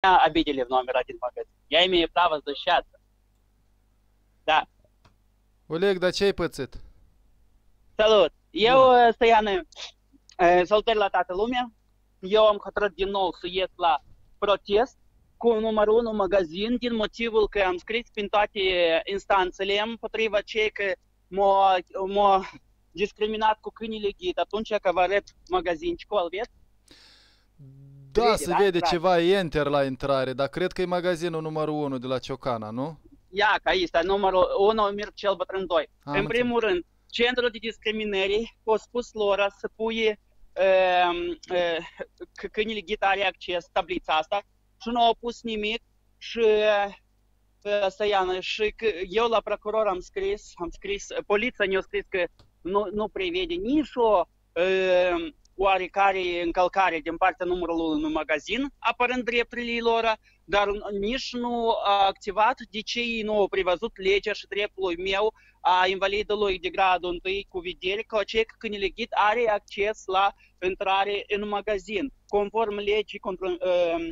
обидели в номер один магазин. Я имею право защищаться. Da. Oleg, dar ce ai pățit? Salut! Eu, uh, Stăiane, uh, salutări la toată lumea. Eu am hotărât din nou să ies la protest cu numărul 1 magazin din motivul că am scris prin toate instanțele împotriva cei că m-au m-au discriminat cu câinile ghid atunci că vă arăt magazincul, îl vezi? Da, Vede, se da, vede drag. ceva enter la intrare, dar cred că e magazinul numărul 1 de la Ciocana, nu? Ia, că aici este numărul 1, Mircel Bătrân 2. Am în primul rând, Centrul de Discriminări a spus lor să pui uh, uh, că câinile ghid are acces tablița asta și nu au pus nimic și uh, să ia, și că eu la procuror am scris, am scris, poliția ne-a scris că nu, nu prevede nici o uh, oarecare încălcare din partea numărului unui magazin, apărând drepturile lor, dar nici nu a activat de ce ei nu au prevăzut legea și dreptul meu a invalidului de gradul 1 cu vedere că acei câinele ghid are acces la intrare în magazin, conform legii contra, uh,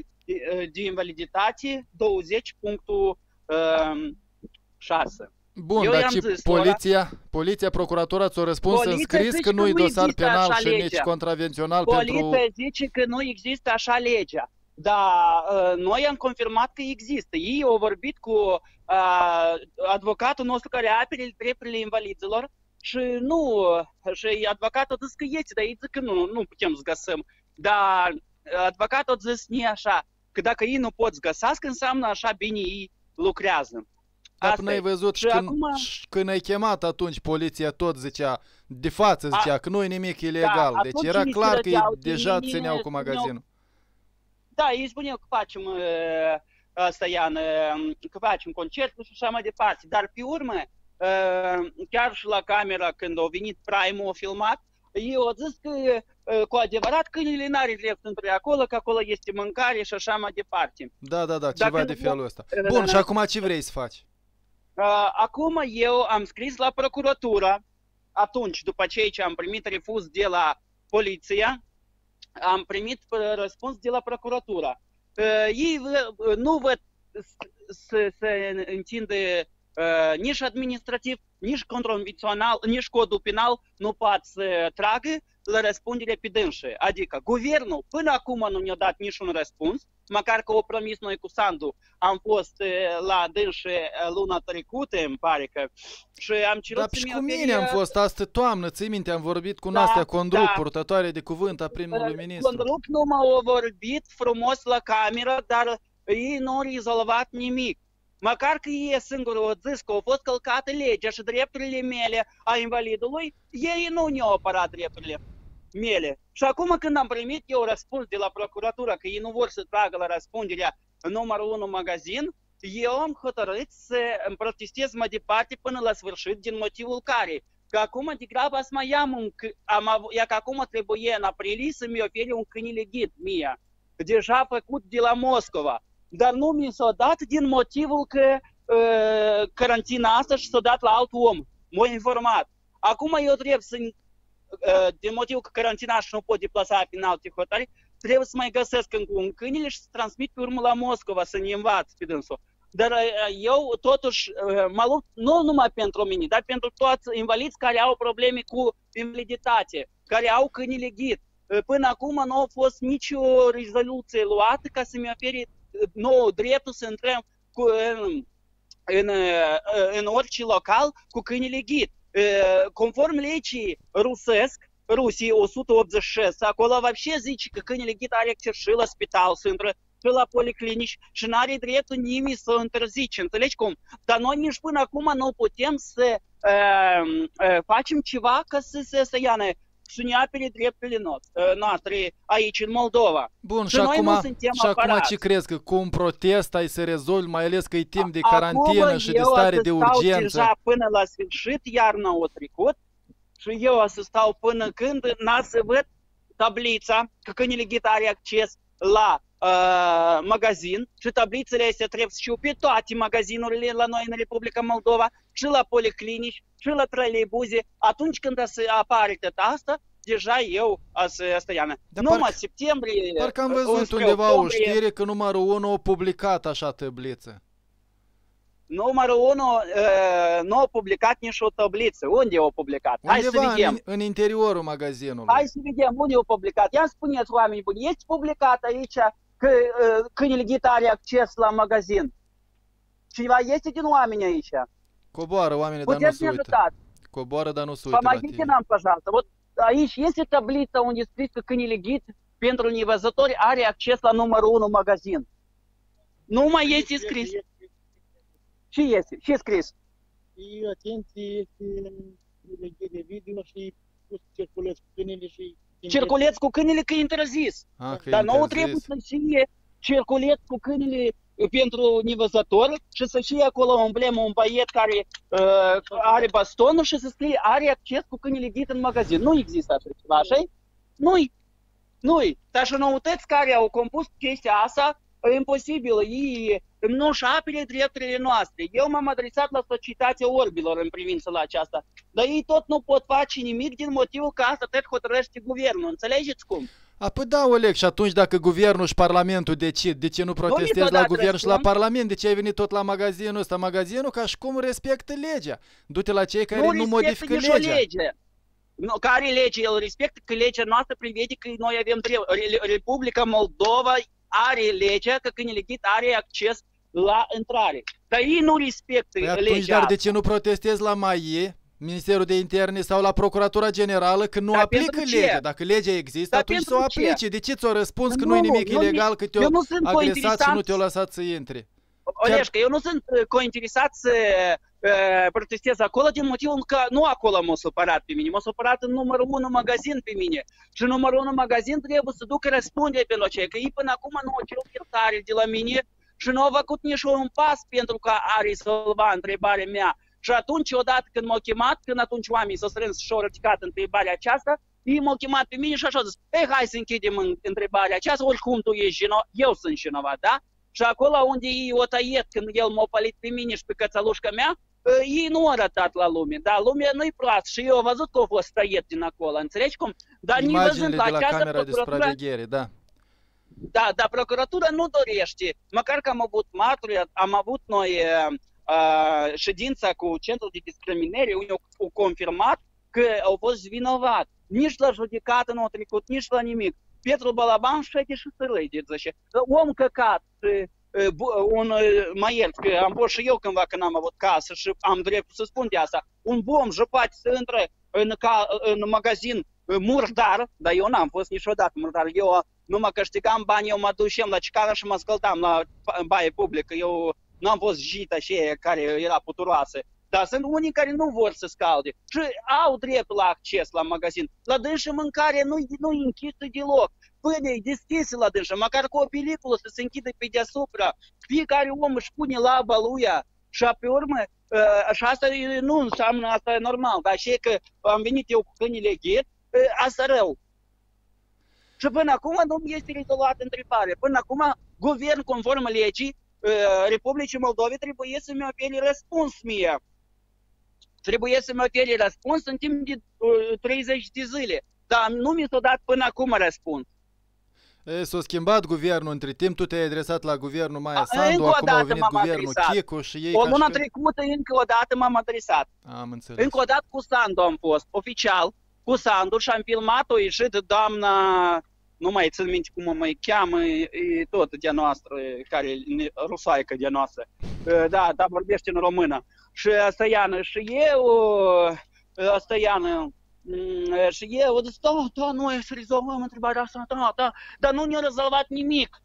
de invaliditate 20.6. Bun, Eu dar i-am și zis lor- poliția, poliția, procuratura ți-a răspuns în Poliția scris zice că că nu-i nu dosar există penal așa și nici legea. contravențional Poliția pentru... zice că nu există așa legea. Dar uh, noi am confirmat că există. Ei au vorbit cu uh, advocatul nostru care apere drepturile invalidilor și nu, și advocatul a zis că este, dar ei zic că nu, nu putem să găsim. Dar advocatul a zis nu așa, că dacă ei nu pot să găsească, înseamnă așa bine ei lucrează. Dar Asta până ai e. văzut și Și când, acum- și când ai chemat atunci poliția tot zicea, de față zicea că nu e nimic ilegal, Da, deci atunci era îi clar că ei trăgeau, deja ei țineau cu spuneau- magazinul. Da, ei spuneau că facem uh, asta, Ian, uh, că facem concerturi și așa mai departe. Dar pe urmă, uh, chiar și la camera, când au venit Prime, au filmat, ei au zis că uh, cu adevărat câinele n-are drept să intre acolo, că acolo este mâncare și așa mai departe. Da, da, da, Dacă ceva nu- de felul ăsta. Da, Bun, da, și da. acum ce vrei să faci? Uh, acum eu am scris la procuratură, atunci, după ce ce am primit refuz de la poliție, am primit uh, răspuns de la procuratură. Uh, ei uh, nu văd s- să se întinde uh, nici administrativ, nici convențional, nici codul penal nu pot să tragă la răspundere pe dânșe. Adică guvernul până acum nu ne-a dat niciun răspuns, măcar că o promis noi cu Sandu. Am fost uh, la dânșe uh, luna trecută, îmi pare că, și am cerut Dar să și mi cu ofere, mine am uh, fost astă toamnă, ții minte, am vorbit cu Da, Nastea Condruc, da. purtătoare de cuvânt a primului ministru. Condruc nu m-au vorbit frumos la cameră, dar ei nu au rezolvat nimic. Măcar că ei singuri au zis că au fost călcate legea și drepturile mele a invalidului, ei nu ne-au apărat drepturile mele. Și acum când am primit eu răspuns de la procuratură că ei nu vor să tragă la răspunderea numărul 1 magazin, eu am hotărât să îmi protestez mai departe până la sfârșit din motivul care că acum degrabă să mai am un, c- am avut, ia că acum trebuie în aprilie să-mi ofere un câinile ghid mie, deja făcut de la Moscova, dar nu mi s-a dat din motivul că uh, carantina asta și s-a dat la alt om, m-a informat. Acum eu trebuie să, uh, din motivul că carantina și nu pot deplasa prin alte hotare, trebuie să mai găsesc încă un câinile și să transmit pe urmă la Moscova, să ne învaț pe dânsul. Dar uh, eu totuși uh, mă lupt nu numai pentru mine, dar pentru toți invaliți care au probleme cu invaliditate, care au câinile ghid. Uh, Până acum nu a fost nicio rezoluție luată ca să-mi ofere uh, nouă dreptul să intrăm cu, în, în, uh, în orice local cu câinile ghid Uh, Conform legii rusesc, Rusiei 186, acolo вообще zice că câinele ghid are acces și la spital să intră și la policlinici și nu are dreptul nimeni să interzice, înțelegi cum? Dar noi nici până acum nu putem să uh, uh, facem ceva ca să se să iane să ne apere drepturile no- uh, noastre aici în Moldova. Bun, Și și, noi nu acum, suntem și acum apărați. ce crezi? Că cu un protest ai să rezolvi, mai ales că e timp de Acum carantină și de eu stare o să de stau urgență? deja până la sfârșit, iarna o trecut și eu o să stau până când n să văd tablița că câinele ghid are acces la uh, magazin și tablițele astea trebuie să știu pe toate magazinurile la noi în Republica Moldova și la policlinici și la trolleibuze. Atunci când o să apare tot asta, deja eu, asta Iana. Dar Numai parcă- septembrie, Parcă am uh, văzut înspre undeva o octombrie, știre că numărul 1 a publicat așa tabliță. Numărul 1 uh, nu a publicat nici o tabliță. Unde au publicat? Hai să Undeva vedem. în, în interiorul magazinului. Hai să vedem unde au publicat. Ia spuneți, oameni buni, este publicat aici că uh, câinele ghid are acces la magazin? Cineva este din oameni aici? Coboară oamenii, dar nu Puteți se ne uită. ajutați. Coboară, dar nu se uită la Помогите tine. нам, пожалуйста. Вот aici este tablița unde scris că câinele ghid pentru nevăzători are acces la numărul 1 magazin. Nu mai este scris. Ce este? Ce e scris? Și atenție, este leghe de video și pus circuleți cu câinele și... Circuleți cu câinele că e interzis. Ah, că e Dar nouă interzis. trebuie să fie circuleți cu câinele pentru nevăzător și să fie acolo o emblemă, un băiet care uh, are bastonul și să scrie are acces cu câinele ghid în magazin. Nu există așa ceva, așa Nu-i. Nu-i. Dar și noutăți care au compus chestia asta, e imposibil. Ei nu și apere drepturile noastre. Eu m-am adresat la Societatea Orbilor în privința la aceasta. Dar ei tot nu pot face nimic din motivul că asta tot hotărăște guvernul. Înțelegeți cum? A, păi da, Oleg, și atunci dacă guvernul și parlamentul decid, de ce nu protestezi la niciodată guvern și la răspund. parlament? De ce ai venit tot la magazinul ăsta? Magazinul ca și cum respectă legea. Du-te la cei care nu, respectă modifică nicio legea. lege. Nu, care lege? El respectă că legea noastră prevede că noi avem drept. Re- Republica Moldova are legea că câinele ghid are acces la intrare. Dar ei nu respectă Păi atunci, legea dar de asta. ce nu protestezi la MAIE, Ministerul de Interne sau la Procuratura Generală când nu Dar aplică pentru ce? legea? Dacă legea există, Dar atunci să o pentru ce? aplice. De ce ți-o răspuns că Nu, nu e nimic nu, ilegal, că te-o eu nu sunt agresat și nu cointeresant. te-o lăsat să intri? Oleșcă, eu nu sunt uh, cointeresat să uh, protestez acolo din motivul că nu acolo m-a supărat pe mine, m-a supărat în numărul 1 magazin pe mine. Și numărul 1 magazin trebuie să ducă răspundere pentru aceea, că ei până acum nu au cerut iertare de la mine și nu au făcut nici un pas pentru că a rezolva întrebarea mea. Și atunci, odată când m-au chemat, când atunci oamenii s-au strâns și au ridicat întrebarea aceasta, ei m-au chemat pe mine și așa au zis, ei, hai să închidem în- întrebarea aceasta, oricum tu ești vinovat, eu sunt vinovat, da? Și acolo unde ei o tăiet când el m-a palit pe mine și pe cățălușca mea, ă, ei nu au arătat la lume, da, lumea nu-i proastă și eu am văzut că au fost tăiet din acolo, înțelegi cum? Dar nici Imaginile văzând de la la această camera de procuratură, supraveghere, da. da, dar procuratura nu dorește, măcar că am avut martori, am avut noi uh, uh, ședința cu Centrul de Discriminare, unde au, au confirmat că au fost vinovat. Nici la judecată nu au trecut, nici la nimic. Petru Balaban șede și sărăi, zice. Om căcat, uh, uh, bu- un, uh, mă iert, că am fost și eu cândva când am avut casă și am dreptul să spun de asta. Un bom jăpat să intre în, ca, în magazin uh, murdar, dar eu n-am fost niciodată murdar. Eu numai câștigam bani, eu mă duceam la cicană și mă scăldam la ba- baie publică. Eu nu am fost jita și aia care era puturoasă. Dar sunt unii care nu vor să scalde și au dreptul la acces la magazin. La dânsă mâncarea nu, nu e închisă deloc. Pâine e deschisă la dânsă, măcar cu o peliculă să se închide pe deasupra. Fiecare om își pune laba lui și pe urmă, ă, și asta e- nu înseamnă, asta e normal, dar și că am venit eu cu câinile ghid, ă, asta rău. Și până acum nu mi este rezolvată întrebare. Până acum, guvern conform legii uh, Republicii Moldove trebuie să-mi ofere răspuns mie. Trebuie să-mi ofere răspuns în timp de uh, 30 de zile. Dar nu mi s-a dat până acum răspuns. E, S-a schimbat guvernul între timp, tu te-ai adresat la guvernul Maia A, Sandu, încă o acum a dată venit m-am guvernul adresat. Chicu și ei O ca lună și că- trecută încă o dată m-am adresat. Am înțeles. Încă o dată cu Sandu am fost, oficial, cu Sandu și am filmat-o ieșit doamna, nu mai țin minte cum o mai cheamă, e, e tot de noastră, e, care e rusaică de noastră. E, Da, dar vorbește în română. Și Stăiană, și eu, e, Stăiană, mm, și eu, zis, da, da, noi să rezolvăm întrebarea asta, da, da, dar nu ne-a rezolvat nimic.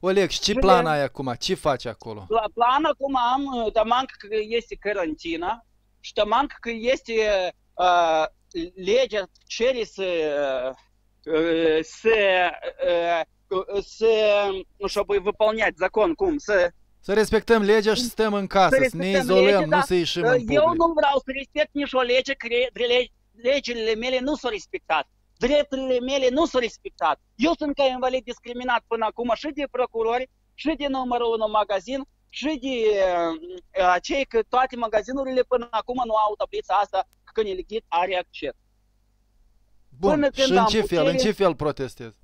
Oleg, și ce Și plan de- ai acum? Ce faci acolo? La plan acum am, tamanc că este carantina și tamanc că este uh, legea cere să uh, să uh, să nu știu, apoi выполнять закон, cum, să Să respectăm legea și să stăm în casă, să, ne respectăm izolăm, legea, nu da. să ieșim Uh, în Eu public. nu vreau să respect nici o lege, că le- legile mele nu s-au respectat. Drepturile mele nu s-au respectat. Eu sunt ca invalid discriminat până acum și de procurori, și de numărul 1 magazin, și de uh, cei că toate magazinurile până acum nu au tablița asta că Câinele Ghid are acces. Bun, Până și când în am ce fel, în putere- ce fel protestezi?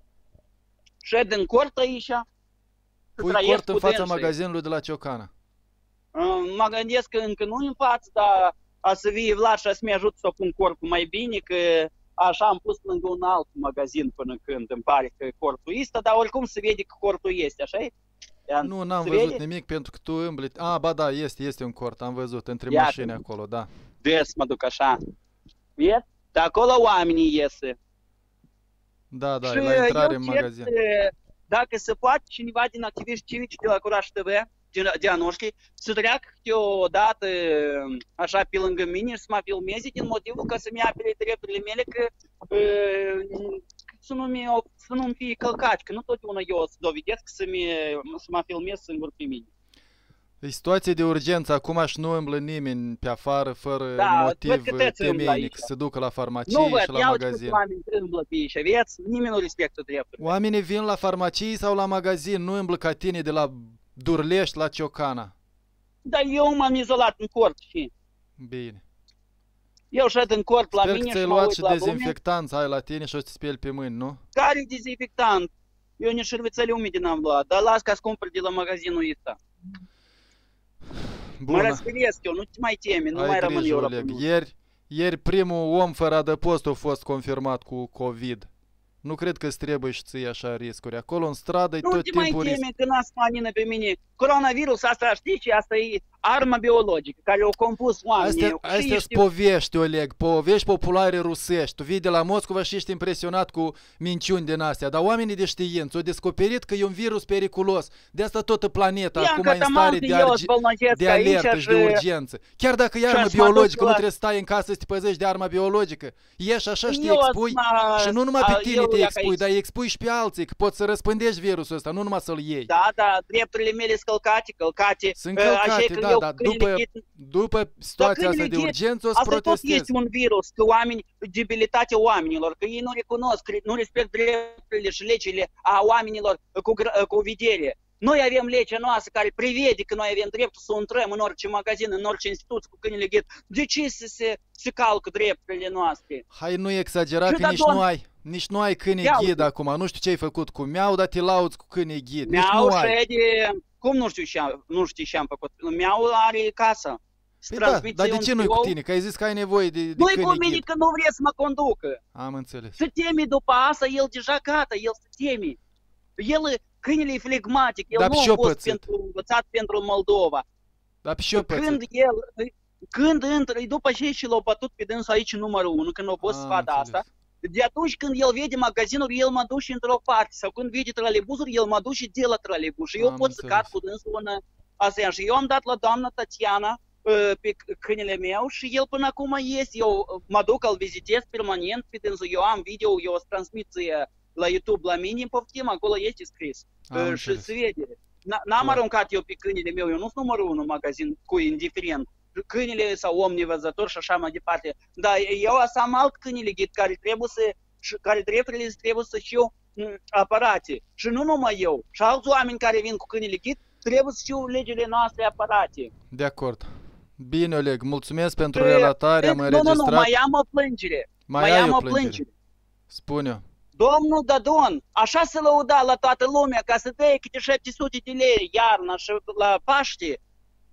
Șed în cort aici. să Pui trăiesc cort în cu fața dânsii. magazinului de la Ciocana. Uh, Mă gândesc că încă nu în față, dar a să vie Vlad și a să-mi ajut să pun corpul mai bine, că așa am pus lângă un alt magazin până când îmi pare că corpul este, dar oricum se vede că corpul este, așa -i? Ia, Nu, n-am se văzut vede? nimic pentru că tu îmbli... A, ba da, este, este un cort, am văzut, între Iată. mașini acolo, da. Des mă duc așa. Vezi? De acolo oamenii iese. Da, da, și e la intrare eu în cer magazin. să- Dacă se poate, cineva din activiști civici de la Curaj TV, din, de a noștri, să treacă câte o dată așa pe lângă mine și să mă filmeze din motivul că să-mi apere drepturile mele că uh, să nu mi să nu fie călcat, că nu totdeauna eu o să dovedesc să-mi, să mă filmez singur pe mine. E situație de urgență, acum și nu îmblă nimeni pe afară fără Da, motiv văd că toți îmblă temeinic aici. să se ducă la farmacie Nu văd, și la iau magazin. ce oameni îmblă pe aici, vezi? Nimeni nu respectă drepturile. Oamenii vin la farmacie sau la magazin, nu îmblă ca tine de la Durlești la Ciocana. Dar eu m-am izolat în cort și Bine. eu șed în cort la Sper că mine ți-ai și mă luat uit și la lume. dezinfectant ai la tine și o să-ți speli pe mâini, nu? Care dezinfectant? Eu nici șervețele umede n-am luat, dar las ca-ți cumpăr de la magazinul ăsta. Mă Bună. răsferiesc eu, nu te mai temi, nu Ai mai rămân grijă, eu Oleg. răpânut. Ieri, ieri primul om fără adăpost a fost confirmat cu COVID. Nu cred că îți trebuie și ție așa riscuri. Acolo în stradă e Nu tot te mai timpul risc. teme că n-a spanină pe mine. Coronavirus asta știi ce? Asta e arma biologică care o compus oamenii. Astea, Și astea știu- povești, Oleg, povești populare rusești. Tu vii de la Moscova și ești impresionat cu minciuni din astea, dar oamenii de știință au descoperit că e un virus periculos. De asta toată planeta Ia acum că e în stare de, eu arge- zbolnăjesc de aici alertă și și- de urgență. Chiar dacă e și armă aș mă duc biologică, nu la- trebuie să stai în casă să te păzești de arma biologică. Ieși așa și te Eu expui. mă- Și nu numai a, pe tine eu te ia expui, aici. dar îi expui și pe alții, că poți să răspândești virusul ăsta, nu numai să-l iei. Da, da, drepturile mele sunt călcate, călcate. Sunt Uh, așa e călcate, că da, eu dar câinele după, ghid- după situația asta câinele de ghid- urgență o să Asta tot protestezi. este un virus, că oameni, debilitatea oamenilor, că ei nu recunosc, că nu respect drepturile și legile a oamenilor cu, gr- cu vedere. Noi avem legea noastră care prevede că noi avem dreptul să intrăm în orice magazin, în orice instituție cu câinele ghid. De ce să se, se calcă drepturile noastre? Hai, nu exagera Și că da, nici doamne- nu ai, nici nu ai câine Ia ghid uite. acum. Nu știu ce ai făcut cu miau, dar te lauți cu câine ghid. Nici Mi-au nu ai. și de... Cum nu știu ce am, nu știu ce am făcut? Mi-au are casă. Să Păi da, transmiți dar de un ce nu-i cu birou. tine? Că ai zis că ai nevoie de, de Nu-i cu câine mine ghid. că nu vrea să mă conducă. Am înțeles. Se teme după asta, el deja gata, el se teme. El, câinele e flegmatic, el Dar nu a și-o fost pățit. pentru, învățat pentru Moldova. Dar pe și-o pățit. Când el, când intră, după ce și l-au bătut pe dânsul aici numărul 1, când au fost să Am vadă asta, înțeles. De atunci când el vede magazinul, el mă duce într-o parte, sau când vede trolebuzul, el mă duce de la trolebuz. Și eu Am pot să înțeles. cad cu dânsul în asta. Și eu am dat la doamna Tatiana uh, pe c- câinele meu și el până acum este. Eu uh, mă duc, îl vizitez permanent pe dânsul. Eu am video, eu o să transmit ție la YouTube la mine, poftim, acolo este scris. Am Uh, și înțeles. se vede. N- N-am Clar. aruncat eu pe câinele meu, eu nu sunt numărul unu în magazin cu indiferent. Câinele sau om nevăzător și așa mai departe. Dar eu asta am alt câinele ghid care trebuie să, și care drepturile trebuie să știu m, aparate. Și nu numai eu. Și alți oameni care vin cu câinele ghid trebuie să știu legile noastre aparate. De acord. Bine, Oleg, mulțumesc pentru E, relatare, am nu, nu, nu, înregistrat. mai am o plângere. Mai mai ai am o o plângere. plângere. Spune-o. Domnul Dadon, așa se lăuda la toată lumea ca să dea câte 700 de lei iarna și la Paște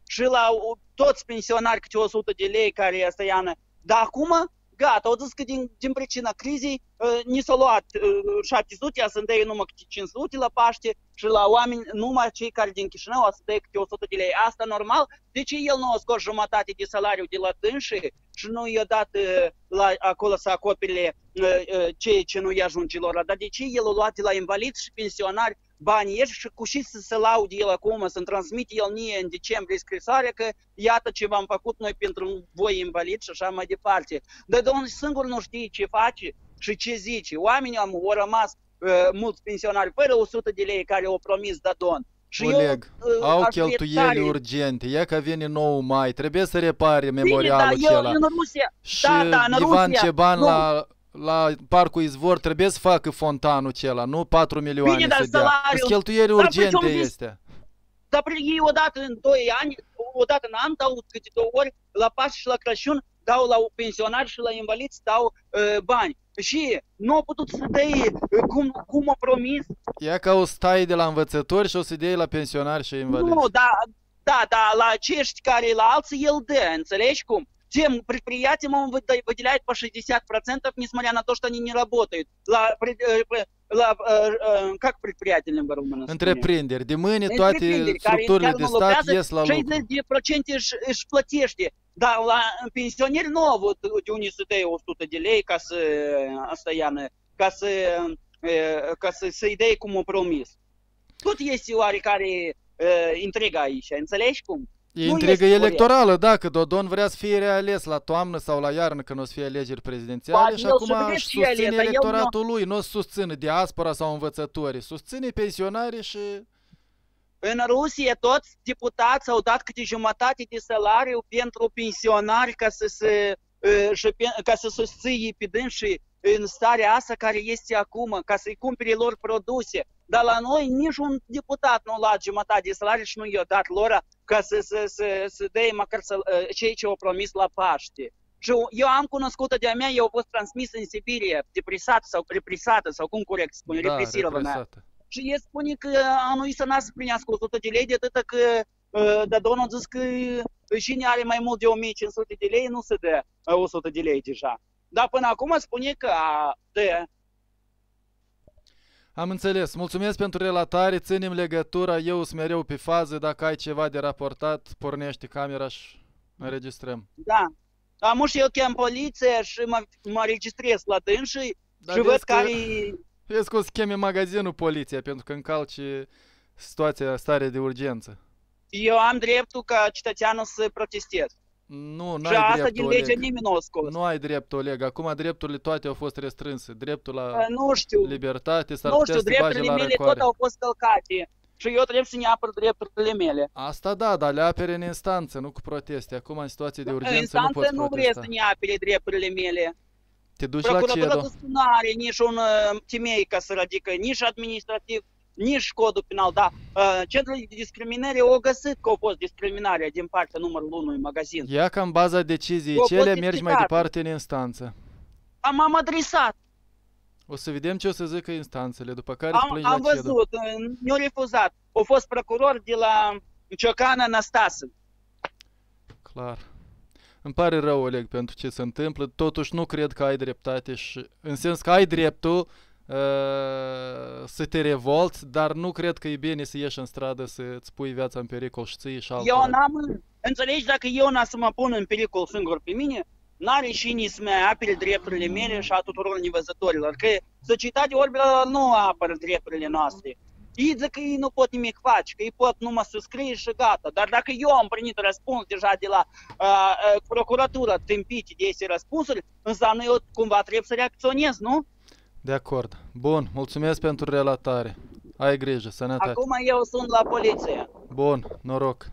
și la o- toți pensionari câte 100 de lei care asta iană. Dar acum, gata, au zis că din, din pricina crizei uh, ni s-a luat uh, 700, a să dea numai câte 500 la Paște și la oameni, numai cei care din Chișinău, a să dea câte 100 de lei. Asta normal? De ce el nu a scos jumătate de salariu de la dânșii și nu i-a dat uh, la, acolo să acopere uh, uh, ceea ce nu-i ajunge lor? Dar de ce el a luat de la invaliți și pensionari banii ieși și cu și să se laude el acum, să-mi transmite el mie în decembrie scrisoare că iată ce v-am făcut noi pentru voi invalid și așa mai departe. Dar domnul singur nu știe ce face și ce zice. Oamenii am, au rămas uh, mulți pensionari fără 100 de lei care au promis Dadon. Și Oleg, eu, uh, au aș vrea cheltuieli tare- urgente. Ia că vine 9 mai, trebuie să repare Bine, memorialul dar eu acela. în Rusia, Și da, da, în Ivan Rusia, Ceban nu. la, la Parcul Izvor trebuie să facă fontanul acela, nu 4 milioane Bine, dar să dea. salariul- Sunt cheltuieli Dar urgente păi ce-am zis? este. Dar pre- ei odată în 2 ani, odată în an dau câte două ori la Paște și la Crăciun dau la pensionari și la invaliți, dau uh, bani. Și nu au putut să dea cum, cum a promis. Ia ca o stai de la învățători și o să dea la pensionari și invaliți. Nu, da, da, da, la acești care la alții el dă, înțelegi cum? Тем предприятиям он выделяет по 60%, несмотря на то, что они не работают. La, la, как предприятие limba română? Întreprinderi. De mâine toate structurile de stat ies la lucru. 60% își, își plătește. Dar la pensionieri nu au avut de unii să dea 100 de lei ca să, asta iană, ca să, ca să, să-i dea cum o promis. Tot este oarecare uh, intriga aici, înțelegi cum? E intrigă electorală, da, că Dodon vrea să fie reales la toamnă sau la iarnă când o să fie alegeri prezidențiale ba, și acum își susține electoratul lui, nu o susține diaspora sau învățătorii, susține pensionarii și... În Rusie toți deputați au dat câte jumătate de salariu pentru pensionari ca să se ca să susții pe dânsii în starea asta care este acum, ca să-i cumpere lor produse. Dar la noi niciun deputat nu a luat jumătate de salariu și nu i-a dat lor ca să, să, să, să dea măcar să, cei ce au promis la Paște. Și eu am cunoscut de-a mea, eu au fost transmis în Sibirie, depresată sau represată, sau cum corect spune, da, represivă mea. Și el spune că anul să n-a să primească 100 de lei, de atât că dar domnul a zis că cine are mai mult de 1500 de lei nu se dă 100 de lei deja. Dar până acum spune că dă. Am înțeles. Mulțumesc pentru relatare. Ținem legătura. Eu sunt mereu pe fază. Dacă ai ceva de raportat, pornește camera și înregistrăm. Da. Am și eu chem poliția și mă, mă registrez la dânsii și văd care... Vezi că o să cheme magazinul poliția pentru că încalci situația, stare de urgență. Eu am dreptul ca cetățeanul să protestez. Nu, nu ai asta dreptul, din lege nimeni nu scos. Nu ai dreptul, Oleg. Acum drepturile toate au fost restrânse. Dreptul la nu știu. libertate s-ar nu putea știu, să drepturile mele răcoare. tot au fost călcate. Și eu trebuie să ne apăr drepturile mele. Asta da, dar le apere în instanță, nu cu proteste. Acum, în situație de urgență, instanță nu poți nu protesta. vrei să ne apere drepturile mele. Te duci la Procuratura CEDO. nu are nici un uh, temei ca să radică, nici administrativ, nici codul penal, da. Uh, Centrul de discriminare au găsit că a fost discriminarea din partea numărul 1 în magazin. Ia ca în baza deciziei Eu cele, pot mergi mai explica. departe în instanță. Am, am adresat, O să vedem ce o să zică instanțele, după care îți am, plângi am la CEDO. văzut, uh, mi-au refuzat. A fost procuror de la Ciocan Anastase. Clar. Îmi pare rău, Oleg, pentru ce se întâmplă. Totuși nu cred că ai dreptate și în sens că ai dreptul uh, să te revolți, dar nu cred că e bine să ieși în stradă să-ți pui viața în pericol și ții și Eu altora. n-am, înțelegi, dacă eu n-am să mă pun în pericol singur pe mine, n-are cine să-mi apere drepturile mele și a tuturor nevăzătorilor. Că societatea orbilor nu apără drepturile noastre. Ei zic că ei nu pot nimic face, că ei pot numai să scrie și gata. Dar dacă eu am primit răspuns deja de la uh, uh, procuratură tâmpite de aceste răspunsuri, înseamnă eu cumva trebuie să reacționez, nu? De acord. Bun, mulțumesc pentru relatare. Ai grijă, sănătate. Acum eu sunt la poliție. Bun, noroc.